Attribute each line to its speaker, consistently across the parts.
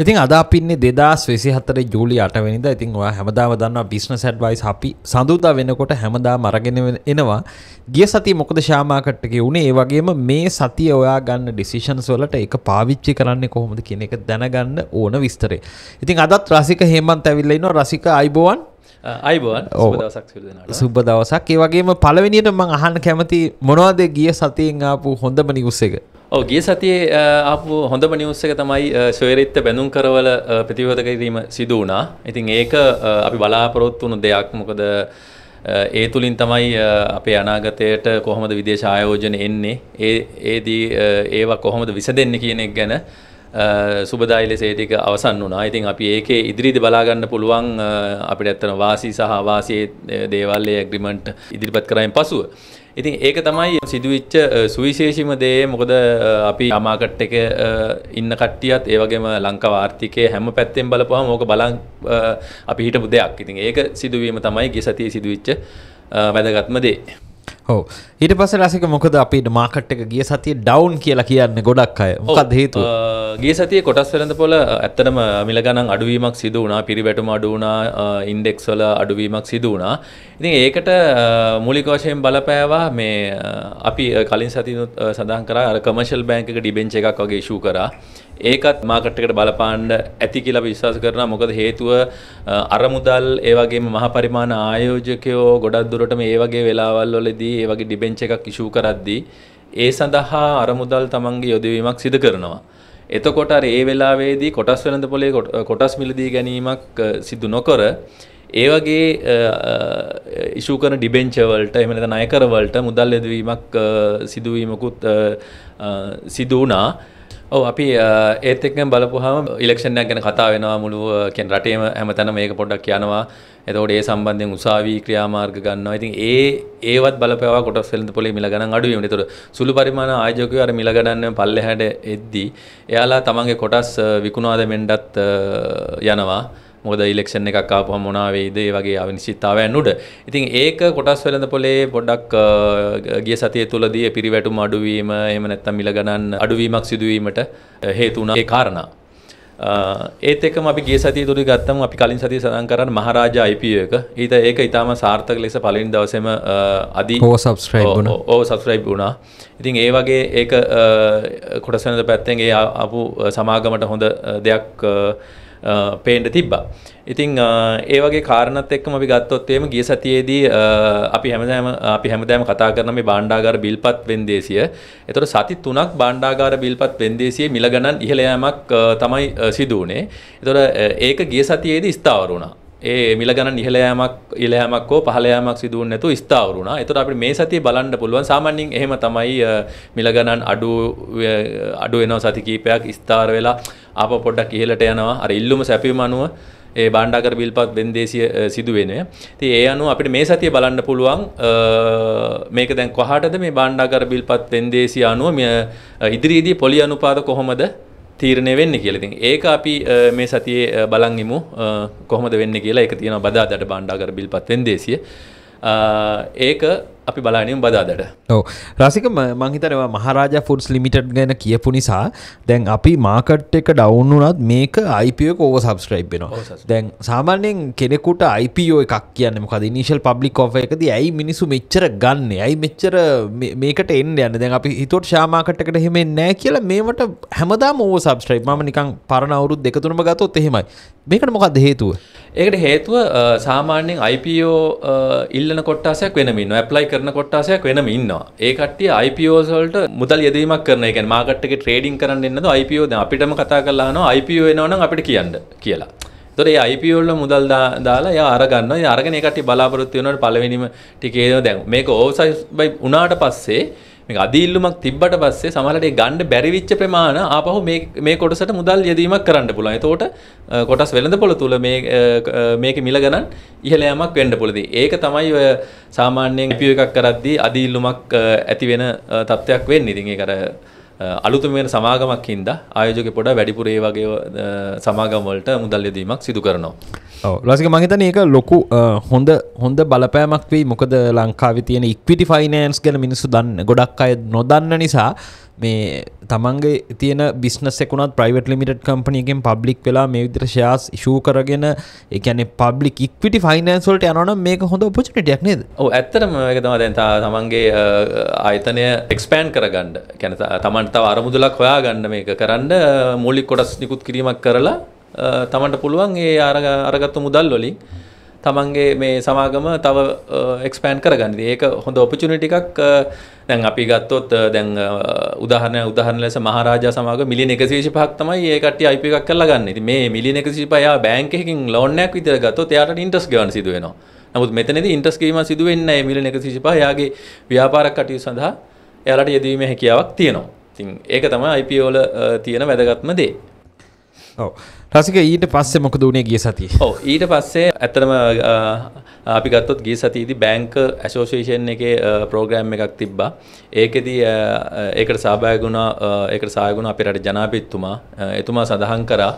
Speaker 1: ඉතින් අද අපින්නේ දෙදස් වෙසි හතර ජූලි අටවැනිද. ඉතින් ඔයා හැමදාම දන්න බිස්නස් ඇඩ්වයිස් අපි සඳුදා වෙනකොට හැමදා මරගෙන එනවා. ගිය සති මොකද ශාමාකට්ටක වුණේ ඒ වගේම මේ සතිය ඔයා ගන්න ඩිසිෂන්ස් වලට එක පාවිච්චි කරන්න කොහොමද කියන එක දැනගන්න ඕන විස්තරේ ඉතින් අදත් රසික හෙමන්ත ඇවිල්ල ඉන්න රසික අයිබෝවන්?
Speaker 2: අයිබෝන්
Speaker 1: සුබ දවසක් ඒ වගේම පළවෙනියට මං අහන්න කැමති මොනවද? ගිය සතියෙන් ආපු හොඳම නිවුස් එක
Speaker 2: ඔව් ගිය සතියේ ආපු හොඳම නිවුස් එක තමයි සොයරිත්ත බැඳුම් කරවල ප්‍රතිවර්ධක කිරීම සිදු වුණා. ඉතින් ඒක අපි බලාපොරොත්තු වුණු දෙයක්. මොකද ඒ තුලින් තමයි අපේ අනාගතයට කොහොමද විදේශ ආයෝජන එන්නේ ඒ ඒදී ඒවා කොහොමද විසඳෙන්නේ කියන එක ගැන සුබදායි ලෙස ඒ ටික අවසන් වුණා. ඉතින් අපි ඒකේ ඉදිරියේදී බලා ගන්න පුළුවන් අපිට ඇත්තන වාසී සහ අවාසී දේවල් ඒ ඇග්‍රීමන්ට් ඉදිරිපත් කරායින් පසුව ඉතින් ඒක තමයි සිදුවිච්ච සුවිශේෂීම දේ මොකද අපි අමාකට් එක ඉන්න කට්ටියත් ඒ වගේම ලංකාව ආර්ථිකයේ හැම පැත්තෙන් බලපුවම ඕක බලන් අපි හිටපු දෙයක්. ඉතින් ඒක සිදුවීම තමයි ගිය සතියේ සිදුවිච්ච වැදගත්ම දේ.
Speaker 1: ඔව් ඊට පස්සේ රසික මොකද අපිට මාකට් එක ගිය සතියේ ඩවුන් කියලා කියන්නේ ගොඩක් අය. මොකක්ද හේතුව?
Speaker 2: ගිය සතියේ කොටස් වෙළඳපොළ ඇත්තටම මිල ගණන් අඩුවීමක් සිදු වුණා. පිරිවැටුම අඩු වුණා. ඉන්ඩෙක්ස් වල අඩුවීමක් සිදු වුණා. ඉතින් ඒකට මූලික වශයෙන් බලපෑවා මේ අපි කලින් සතියුත් සඳහන් කරා අර කමර්ෂල් බැංක් එක ඩිබෙන්චර් එකක් වගේ ඉෂුව කරා. ඒකත් මාකට් එකට බලපාන්න ඇති කියලා විශ්වාස කරනවා. මොකද හේතුව අරමුදල් ඒ වගේම මහ පරිමාණ ආයෝජකයෝ ගොඩක් දුරට මේ වගේ වෙලාවල් වලදී ඒ වගේ ඩිබෙන්චර් එකක් ඉෂුව කරද්දී ඒ සඳහා අරමුදල් තමන්ගේ යොදවීමක් සිදු කරනවා. එතකොට අර ඒ වෙලාවේදී කොටස් වෙළඳ පොලේ කොටස් මිලදී ගැනීමක් සිදු නොකර ඒ වගේ ඉෂු කරන ඩිබෙන්චර් වලට එහෙම නැත්නම් ණයකර වලට මුදල් යොදවීමක් සිදුවීමකුත් සිදු වුණා. ඔව් අපි ඒත් එක්කම බලපුවාම ඉලෙක්ෂන් එකක් ගැන කතා වෙනවා මුළු කියන්නේ රටේම හැමතැනම මේක පොඩ්ඩක් කියනවා. එතකොට ඒ සම්බන්ධයෙන් උසාවි ක්‍රියාමාර්ග ගන්නවා. ඉතින් ඒ ඒවත් බලපෑවා කොටස් වෙළඳ පොලේ මිල ගණන් අඩු වීම. ඒතකොට සුළු පරිමාණ ආයෝජකයෝ අර මිල ගණන් පල්ලෙහාට එද්දී එයාලා තමන්ගේ කොටස් විකුණා දෙමින්ඩත් යනවා. මොකද ඉලෙක්ෂන් එකක් ආපුවම මොනවා වෙයිද ඒ වගේ අනිශ්චිතතාවයන් උඩ. ඉතින් ඒක කොටස් වෙළඳ පොලේ පොඩ්ඩක් ගිය සතිය තුලදී පිරිවැටුම අඩුවීම එහෙම නැත්නම් මිල ගණන් අඩුවීමක් සිදුවීමට හේතු වුණා ඒ කාරණා. ඒත් එක්කම අපි ගිය සතිය තුල ගත්තම අපි කලින් සතියේ සඳහන් කරන්නේ මහරජා IPO එක. ඊට ඒක ඊටාම සාර්ථක ලෙස පළවෙනි දවසේම අදි
Speaker 1: ඕ සබ්ස්ක්‍රයිබ් වුණා.
Speaker 2: ඕ සබ්ස්ක්‍රයිබ් වුණා. ඉතින් ඒ වගේ ඒක කොටස් වෙනද පැත්තෙන් ඒ ආපු සමාගමට හොඳ දෙයක් පේන්ට තිබ්බා. ඉතින් ඒ වගේ කාරණත් එක්කම අපි ගත්තොත් එහෙම ගිය සතියේදී අපි හැමදාම අපි හැමදාම කතා කරන මේ භාණ්ඩාගාර බිල්පත් වෙන්දේසිය. ඒතර සති 3ක් භාණ්ඩාගාර බිල්පත් වෙන්දේසියේ මිල ගණන් ඉහළ යාමක් තමයි සිදු වුණේ. ඒතර ඒක ගිය සතියේදී ස්ථාවර වුණා. ඒ මිල ගණන් ඉහළ යාමක් ඉහළ යාමක් හෝ පහළ යාමක් සිදු වෙන්නේ නැතුව ස්ථාවර වුණා. ඒතකොට අපිට මේ සතියේ බලන්න පුළුවන් සාමාන්‍යයෙන් එහෙම තමයි මිල ගණන් අඩු අඩු වෙනවා සති කීපයක් ස්ථාර වෙලා ආපහු පොඩ්ඩක් ඉහළට යනවා. අර ඉල්ලුම සැපීම අනුව ඒ බාණ්ඩාගර බිල්පත් වෙන්දේසිය සිදු වෙනවා. ඉතින් ඒ අනුව අපිට මේ සතිය බලන්න පුළුවන් මේක දැන් කොහාටද මේ බාණ්ඩාගර බිල්පත් වෙන්දේසිය අනුව ඉදිරියේදී පොලි අනුපාත කොහොමද තීරණය වෙන්නේ කියලා. ඉතින් ඒක අපි මේ සතියේ බලන් ඉමු කොහොමද වෙන්නේ කියලා. ඒක තියෙනවා බදාදට බාණ්ඩාගර බිල්පත් වෙන්දේසිය. ඒක අපි බලානියම් බදාදට
Speaker 1: ඔව. රසික මංහිතරවා මහරාජ ෆුඩ්ස් ලිමිටඩ් ගැන කියපු නිසා දැන් අපි මාකට් එක ඩවුන්නුනත් මේක අයිපියක ඕව සබස්ක්‍රයිබ් වෙනවා. දැන් සාමාන්‍යෙන් කෙනෙකුට අයිපෝ එකක් කියන්න මොකද? නිශල් පබ්ලික් එකද ඇයි මිනිසු මෙච්චර ගන්න? ඇයි මෙච්චර මේකට එන්න යන්න? දැන් අපි හිතොට ශාමාකට්කට හෙම නෑ කියලා මේමට හැමදා මෝ සබස්ට්‍රයි් ම නිකං පරණ අවුරුත් දෙකතුනම ගතොත් එහෙමයි. මේකට මොකක්ද හේතුව
Speaker 2: ඒකට හේතුව සාමාන්‍යෙන් IPO ඉල්ලන කොට්ටාසයක් වෙනමින් ඇප්ලයි කරන කොට්ටාසයක් වෙනම ඉන්නවා ඒ කට්ටිය IPOs වලට මුදල් යෙදීමක් කරන එක කියන්නේ මාකට් එකේ ට්‍රේඩින් කරන්න එන්නද IPO දැන් අපිටම කතා කරලා අහනවා IPO එනවනම් අපිට කියන්න කියලා. ඒතොර ඒ IPO වල මුදල් දාලා එයා අරගන්නවා. ඒ අරගෙන ඒ කට්ටිය බලාපොරොත්තු වෙනවට පළවෙනිම ටිකේ දැන් මේක ඕවර්සයිස් බයි උනාට පස්සේ මේක අදීල්ලුමක් තිබ්බට පස්සේ සමහරට ඒ ගන්න බැරි වෙච්ච ප්‍රමාණ ආපහු මේ මේ කොටසට මුදල් යෙදීමක් කරන්න පුළුවන්. එතකොට කොටස් වෙළඳපොළ තුල මේ මේකේ මිල ගණන් ඉහළ යamak වෙන්න පුළුවන්. ඒක තමයි ඔය සාමාන්‍යයෙන් IPO එකක් කරද්දී අදීල්ලුමක් ඇති වෙන තත්ත්වයක් වෙන්නේ. ඉතින් ඒක අර අලුතම වෙන සමාගමක් හින්දා ආයෝජකෙ පොඩ වැඩිපුර ඒ වගේ සමාගම් වලට මුදල් යෙදීමක් සිදු කරනවා.
Speaker 1: ලසික මහිතන ඒක ලොකු හොඳ හොඳ බලපෑමක් වී මොකද ලංකාවි තියෙන ඉක්විටි ෆයිනන්ස් ගැන මිනිස්සු දන්න ගොඩක් අය නොදන්න නිසා මේ තමන්ගේ තියන බිස්නස් එකුණත් ප්‍රයිවට් ලිමිට කම්පනයගෙන් පබ්ලික් වෙලා මේ විදිර ශයාස් ශූ කරගෙන එකන පබ්ලික් ඉක්විටි ෆයිනන්ස්වල්ට යනන මේක හොඳ පොචිටියක් නේද?
Speaker 2: ඕ ඇත්තරම එක තම දැන් තමන්ගේ ආයතනය එක්ස්පෑන් කරගන්න. කැන තමන්ට අරමුදලක් හොයා ගන්න මේක කරන්න මූලික් කොටස් නිකුත් කිරීමක් කරලා තමන්ට පුළුවන් ඒ අරගත්තු මුදල් වලින්. තමන්ගේ මේ සමාගම තව එක්ස්පෑන් කරගන්න ඒක හොඳ ඔපචුනිටි එකක් දැන් අපි ගත්තොත් දැන් උදාහරණ උදාහරණ ලෙස මහරජා සමාගම මිලියන 125ක් තමයි ඒ කට්ටිය IPO එකක් කරලා ගන්න. ඉතින් මේ මිලියන 125 යා බැංක් එකකින් ලෝන් එකක් විතර ගත්තොත් එයාට ඉන්ට්‍රස්ට් ගන්න සිදු වෙනවා. නමුත් මෙතනදී ඉන්ට්‍රස්ට් ගීම සිදු වෙන්නේ නැහැ මිලියන 125 යාගේ ව්‍යාපාර කටයුතු සඳහා එයාලට යෙදවීමේ හැකියාවක් තියෙනවා. ඉතින් ඒක තමයි IPO වල තියෙන වැදගත්ම දේ.
Speaker 1: ඔව්. රසික ඊට පස්සේ මොකද වුණේ ගිය සතියේ?
Speaker 2: ඔව් ඊට පස්සේ ඇත්තටම අපි ගත්තොත් ගිය සතියේදී බැංක ඇසෝසියේෂන් එකේ ප්‍රෝග්‍රෑම් එකක් තිබ්බා. ඒකෙදී ඒකට සහභාගී වුණා ඒකට සහභාගී වුණා අපේ රටේ ජනාධිපතිතුමා. එතුමා සඳහන් කරා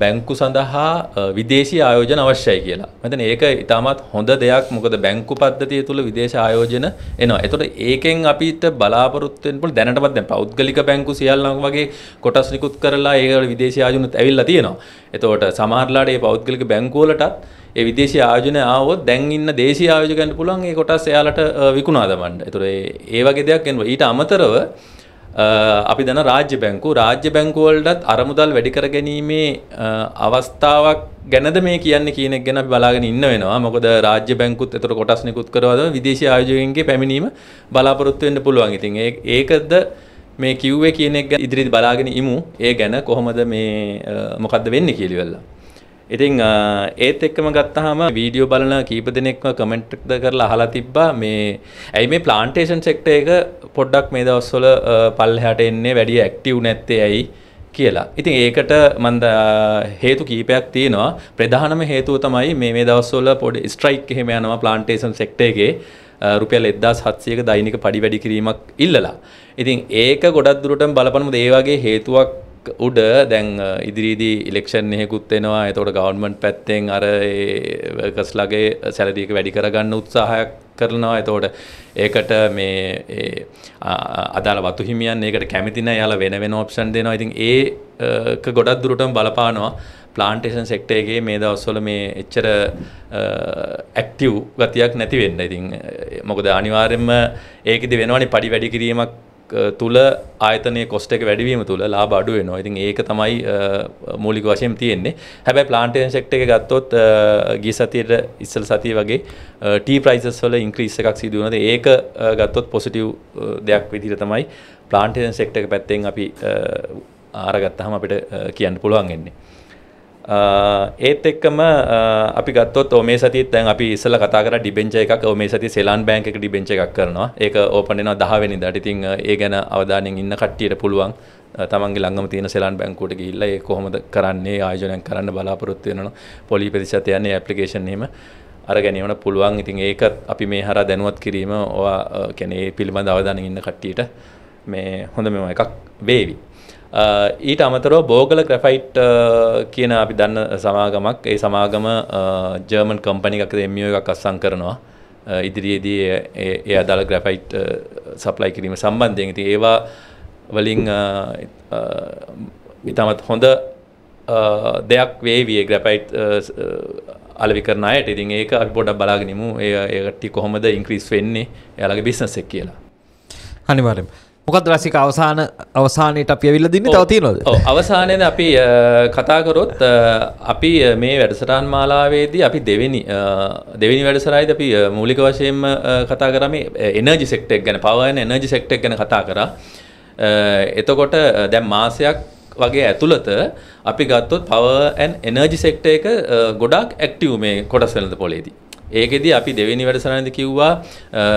Speaker 2: බැංකු සඳහා විදේශී ආයෝජන අවශ්‍යයි කියලා. මතන ඒක ඉතාමත් හොඳ දෙයක් මොකද බැංකු පද්ධතිය තුළ විදේශ ආයෝජන එනවා. එතකොට ඒකෙන් අපිට බලාපොරොත්තු වෙන්න පුළුවන් දැනටමත් දැන් පෞද්ගලික බැංකු සියල්ලම වගේ කොටස් නිකුත් කරලා ඒකට විදේශී ආයෝජනත් ඇවිල්ලා තියෙනවා. එතකොට සමහරලාට මේ පෞද්ගලික බැංකු වලටත් ඒ විදේශී ආයෝජන ආවොත් දැන් ඉන්න දේශීය ආයෝජකයන්ට පුළුවන් ඒ කොටස් එයාලට විකුණා දමන්න. එතකොට ඒ වගේ දෙයක් එනවා. ඊට අමතරව අපි දන්න රාජ්‍ය බැංකු. රාජ්‍ය බැංකුවලටත් අරමුදල් වැඩි කර ගැනීමේ අවස්ථාවක් ගැනද මේ කියන්න කියනෙක් ගැන බලාගෙන ඉන්න වෙනවා. මොකද රාජ්‍ය බැංකුත් එතර කොටස් නිකුත් කරවද විදේශ ආයෝජකයන්ගේ පැමිණීම බලාපොරොත්තු වෙන්න පුළුවන්. ඉතින් ඒකද මේ කිව්වේ කියන එක ඉදිරියට බලාගෙන ඉමු. ඒ ගැන කොහොමද මේ මොකද්ද වෙන්නේ කියලා වෙලා ඉතින් ඒත් එක්කම ගත්තාම වීඩියෝ බලන කීප දෙනෙක්ම කමෙන්ට් කරලා අහලා තිබ්බා මේ ඇයි මේ ප්ලාන්ටේෂන් සෙක්ටර් එක පොඩ්ඩක් මේ දවස්වල පල්ලෙහාට එන්නේ වැඩි ඇක්ටිව් නැත්තේ ඇයි කියලා. ඉතින් ඒකට මන්ද හේතු කීපයක් තියෙනවා. ප්‍රධානම හේතුව තමයි මේ මේ දවස්වල පොඩි ස්ට්‍රයික් එහෙම යනවා ප්ලාන්ටේෂන් සෙක්ටර් එකේ. රුපියල් 1700ක දෛනික පඩි වැඩි කිරීමක් ඉල්ලලා. ඉතින් ඒක ගොඩක් දුරටම බලපනමුද ඒ වගේ හේතුවක් උඩ දැන් ඉදිරිදී ඉලෙක්ෂන් එහෙකුත් වෙනවා එතකොට ගවර්න්මන්ට් පැත්තෙන් අර කස්ලගේ සැලරියක වැඩි කරගන්න උත්සාහයක් කරනවා. එතකොට ඒකට මේ අදාළ වතු හිමියන් ඒකට කැමති නැහැ. යාලා වෙන වෙන ඔප්ෂන් දෙනවා. ඉතින් ඒක ගොඩක් දුරටම බලපානවා. ප්ලාන්ටේෂන් සෙක්ටර් එකේ මේ දවස්වල මේ එච්චර ඇක්ටිව් ගතියක් නැති වෙන්න. ඉතින් මොකද අනිවාර්යයෙන්ම ඒකෙදි වෙනවනේ පඩි වැඩි කිරීමක් තුළ ආයතනය කොස්ට එක වැඩවීම තුළ ලාබ අඩු වෙනවා. ඉතින් ඒක තමයි මූලික වශයෙන් තියෙන්නේ. හැබැයි ප්ලාන්ටේන් සෙක්ට එක ගත්තොත් ගී සතියට ඉස්සල් සතිය වගේ ටී ප්‍රයිසස් වල ඉන්ක්‍රීස් එකක් සිදුවනද ඒක ගත්තොත් පොසිටිව් දෙයක් විදිහට තමයි ප්ලාන්ටේන් සෙක්ට එක පැත්තෙන් අපි ආරගත්තහම අපිට කියන්න පුළුවන් එන්නේ ඒත් එක්කම අපි ගත්තොත් ඕමේ සතිත් දැන් අපි ඉස්සලා කතා කරා ඩිබෙන්චර් එකක් ඕමේ සතිය සෙලාන් බැංක් එක ඩිබෙන්චර් එකක් කරනවා. ඒක ඕපන් වෙනවා 10 වෙනිදාට. ඉතින් ඒ ගැන අවධානයෙන් ඉන්න කට්ටියට පුළුවන් තමන්ගේ ළඟම තියෙන සෙලාන් බැංකුවට ගිහිල්ලා ඒ කොහොමද කරන්නේ ආයෝජනයක් කරන්න බලාපොරොත්තු වෙනවා. පොලි ප්‍රතිශත යන්නේ ඇප්ලිකේෂන් එහෙම අර ගැනීමට පුළුවන්. ඉතින් ඒක අපි මේ හරහා දැනුවත් කිරීම ඔයා කියන්නේ පිළිබඳ අවධානයෙන් ඉන්න කට්ටියට මේ හොඳ මෙම එකක් වේවි. ඊට අමතරව බෝගල ග්‍රෆයිට් කියන අපි දන්න සමාගමක්. ඒ සමාගම ජර්මන් කම්පනි එකක එමියෝ එකක් අස්සං කරනවා. ඉදිරියේදී ඒ අදාළ ග්‍රෆයිට් සප්ලයි කිරීම සම්බන්ධයෙන්. ඉතින් ඒවා වලින් ඉතාමත් හොඳ දෙයක් වේවිය ග්‍රපයිට් අලවි කරන අයට. ඉතින් ඒක අපි පොඩක් බලාගෙනමු ඒ ඒකටි කොහොමද ඉන්ක්‍රීස් වෙන්නේ? එයාලගේ බිස්නස් එක කියලා.
Speaker 1: අනිවාර්යයෙන් මොකද රසික අවසාන අවසානයට අපි ඇවිල්ලා දින්නේ තව තියෙනවද?
Speaker 2: අවසානයේද අපි කතා කරොත් අපි මේ වැඩසටහන් මාලාවේදී අපි දෙවෙනි දෙවෙනි වැඩසටහනේදී අපි මූලික වශයෙන්ම කතා කරා මේ එනර්ජි සෙක්ටර් එක ගැන එනර්ජි සෙක්ටර් එක ගැන කතා කරා. එතකොට දැන් මාසයක් වගේ ඇතුළත අපි ගත්තොත් පවර් ඇන් එනර්ජි සෙක්ටර් එක ගොඩාක් ඇක්ටිව් මේ කොටස් වෙළඳ පොලේදී. ඒකෙදි අපි දෙවෙනි වැඩසටහනේදී කිව්වා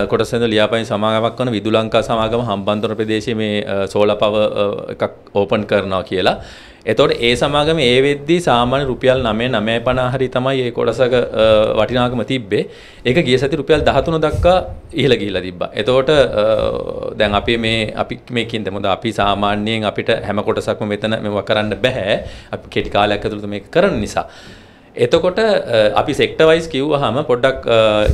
Speaker 2: කොටසෙන්ද ලියාපදිංචි සමාගමක් කරන විදු ලංකා සමාගම හම්බන්තොට ප්‍රදේශයේ මේ සෝලා පව එකක් ඕපන් කරනවා කියලා. එතකොට ඒ සමාගම ඒ වෙද්දී සාමාන්‍ය රුපියල් 9 950 හරි තමයි ඒ කොටසක වටිනාකම තිබ්බේ. ඒක ගිය සති රුපියල් 13 දක්වා ඉහළ ගිහිල්ලා තිබ්බා. එතකොට දැන් අපි මේ අපි මේකින් දෙමුද අපි සාමාන්‍යයෙන් අපිට හැම කොටසක්ම මෙතන මෙව කරන්න බෑ. අපි කෙටි කාලයක් ඇතුළත මේක කරන නිසා. එතකොට අපි සෙක්ටවයිස් කිව් හම පොඩ්ඩක්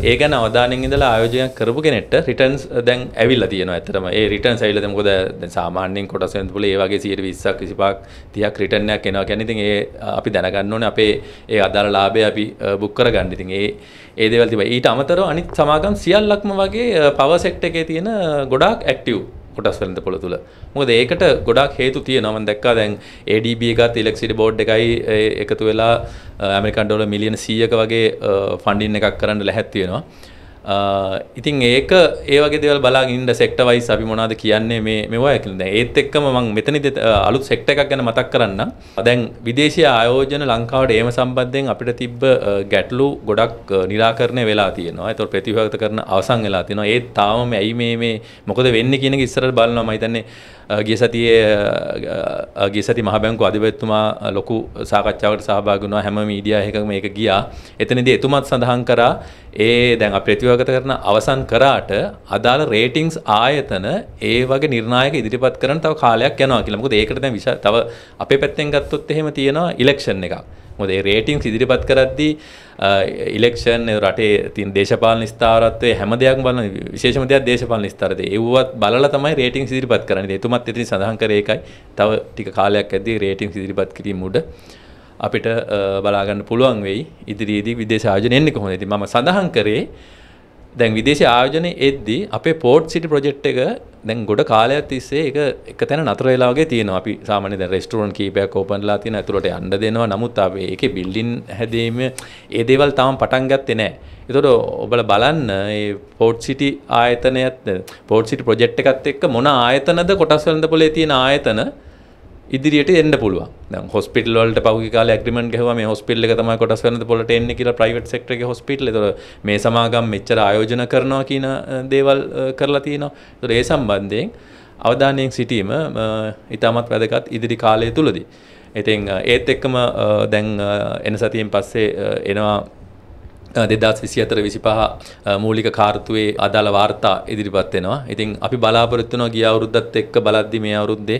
Speaker 2: ඒ ගැන අවධානෙන් ඉඳලා ආයෝජනයක් කරපු කෙනෙට රිටර්න්ස් දැන් ඇවිල්ලා තියෙනවා ඇත්තටම ඒ රිටර්න්ස් ඇවිල්ලා දැන් මොකද දැන් සාමාන්‍යයෙන් කොටස් වෙනද පුළ ඒ වගේ 120ක් 25ක් 30ක් රිටර්න් එකක් එනවා කියන්නේ ඉතින් ඒ අපි දැනගන්න ඕනේ අපේ ඒ අදාළ ලාභය අපි බුක් කරගන්න. ඉතින් ඒ ඒ දේවල් තිබයි. ඊට අමතරව අනිත් සමාගම් සියල්ලක්ම වගේ පවර් සෙක්ටර් එකේ තියෙන ගොඩාක් ඇක්ටිව් කොටස් වෙළඳ පොළ තුළ. මොකද ඒකට ගොඩක් හේතු තියෙනවා. මම දැක්කා දැන් ADB එකත් ඉලෙක්ට්‍රිසිටි බෝඩ් එකයි එකතු වෙලා ඇමරිකන් ඩොලර් මිලියන 100ක වගේ ෆන්ඩින් එකක් කරන්න ලැහැත් වෙනවා. Uh, ඉතින් ඒක ඒ වගේ දේවල් බලාගෙන ඉන්න සෙක්ටර් වයිස් අපි මොනවද කියන්නේ මේ මේවා කියලා. දැන් ඒත් එක්කම මම මෙතනදි uh, අලුත් සෙක්ටර් එකක් ගැන මතක් කරන්නම්. දැන් විදේශීය ආයෝජන ලංකාවට ඒම සම්බන්ධයෙන් අපිට තිබ්බ uh, ගැටලු ගොඩක් निराකරණය වෙලා තියෙනවා. ඒතකොට ප්‍රතිවිරුද්ධ කරන අවසන් වෙලා තියෙනවා. ඒත් තාමම ඇයි මේ මේ මොකද වෙන්නේ කියන එක ඉස්සරහට බලනවා මම හිතන්නේ ගිය සතියේ ගිය සති මහ බැංකුව අධිපතිතුමා ලොකු සාකච්ඡාවකට සහභාගී වුණා හැම මීඩියා එකකම මේක ගියා. එතනදී එතුමත් සඳහන් කරා ඒ දැන් අපි ප්‍රතිවගත කරන අවසන් කරාට අදාළ රේටින්ග්ස් ආයතන ඒ වගේ නිර්ණායක ඉදිරිපත් කරන තව කාලයක් යනවා කියලා. මොකද ඒකට දැන් තව අපේ පැත්තෙන් ගත්තොත් එහෙම තියෙනවා ඉලෙක්ෂන් එකක්. මොකද ඒ රේටින්ග්ස් ඉදිරිපත් කරද්දී ඉලෙක්ෂන් රටේ තින් දේශපාලන ස්ථාවරත්වය හැම දෙයක් බලන විශේෂම දෙයක් දේශපාලන ස්ථාරද ඒවත් බලලා තමයි රේටිං ඉදිරිපත් කරන්නේ. එතුමත් ඉතින් සඳහන් කරේ ඒකයි. තව ටික කාලයක් ඇද්දී රේටිං ඉදිරිපත් කිරීම උඩ අපිට බලාගන්න පුළුවන් වෙයි. ඉදිරියේදී විදේශ ආයෝජන එන්නේ කොහොමද? ඉතින් මම සඳහන් කරේ දැන් විදේශ ආයෝජනය එද්දී අපේ පෝට් සිටි ප්‍රොජෙක්ට් එක දැන් ගොඩ කාලයක් තිස්සේ ඒක එක තැන නතර වෙලා වගේ තියෙනවා. අපි සාමාන්‍යයෙන් දැන් රෙස්ටුරන්ට් කීපයක් ඕපන්ලා තියෙනවා. ඇතුළට යන්න දෙනවා. නමුත් අපි ඒකේ බිල්ඩින් හැදීම ඒ දේවල් තාම පටන් ගත්තේ නැහැ. ඒතකොට ඔබලා බලන්න මේ පෝට් සිටි ආයතනයත් පෝට් සිටි ප්‍රොජෙක්ට් එකත් එක්ක මොන ආයතනද කොටස් වෙළඳ පොලේ තියෙන ආයතන ඉදිරියට එන්න පුළුවන් දැන් හොස්පිටල් වලට පහුගිය කාලේ ඇග්‍රීමන්ට් ගහුවා මේ හොස්පිටල් එක තමයි කොටස් වෙනද පොළට එන්නේ කියලා ප්‍රයිවට් සෙක්ටර් එකේ හොස්පිටල්. ඒතකොට මේ සමාගම් මෙච්චර ආයෝජන කරනවා කියන දේවල් කරලා තියෙනවා. ඒතකොට ඒ සම්බන්ධයෙන් අවධානයෙන් සිටීම ඉතාමත් වැදගත් ඉදිරි කාලය තුලදී. ඉතින් ඒත් එක්කම දැන් එන සතියෙන් පස්සේ එනවා දෙදස් විසි අතර විසි පහ මූලික කාර්තුවේ අදාළ වාර්තා ඉදිරිපත් වෙනවා. ඉතින් අපි බලාපොරොත්තුනවා ගිය අවුරුද්දත් එක්ක බලද්දි මේ අවුරුද්දේ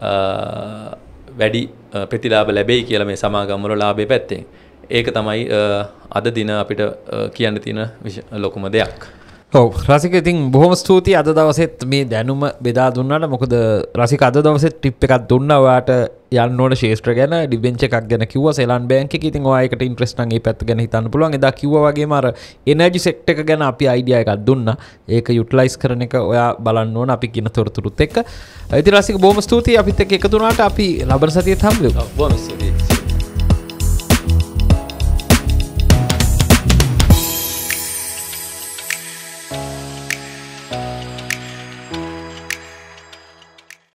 Speaker 2: වැඩි ප්‍රතිලාභ ලැබෙයි කියලා මේ සමාගම්වල ලාභය පැත්තෙන්. ඒක තමයි අද දින අපිට කියන්න තියෙන ලොකුම දෙයක්.
Speaker 1: ඔව රසික ඉතින් බොහොම ස්තුතියි අද දවසෙත් මේ දැනුම බෙදා දුන්නට. මොකද රසික අද දවසෙත් ටිප් එකක් දුන්නවාට යන්නෝට ශේෂත්‍ර ගැන ඩිබෙන්ච එකක් ගැන කිව සෙලන් බෑන්ක ඉතින් වායකට ඉන්ට්‍රස්ටන්ගේ පැත් ගැන හිතන්න පුළුවන්. එදා කිව්වගේ මර එනජි සෙක්ට එක ගැන අපි අයිඩිය එකක් දුන්න. ඒක යුටලයිස් කරන එක ඔයා බලන්න ඕන අපි කියන තොරතුරුත් එක් ඇති රසික බොම ස්තුතියි අපිත් එක එකතුනාට අපි ලබර සතිය හම්බ
Speaker 2: බොමස්සේ